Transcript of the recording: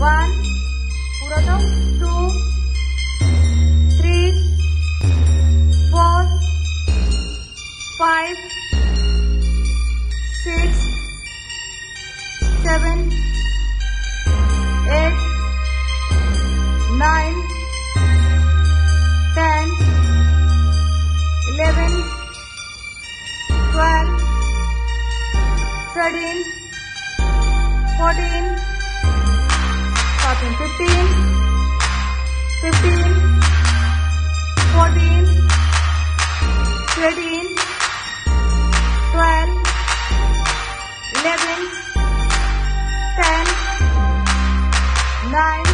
One. पूरा दो. Two. Three. Four. Five. Six. Seven. Eight. Nine. Ten. Eleven. Twelve. Thirteen. Fourteen. 15, 14, 13, 12, 11, 10, 9,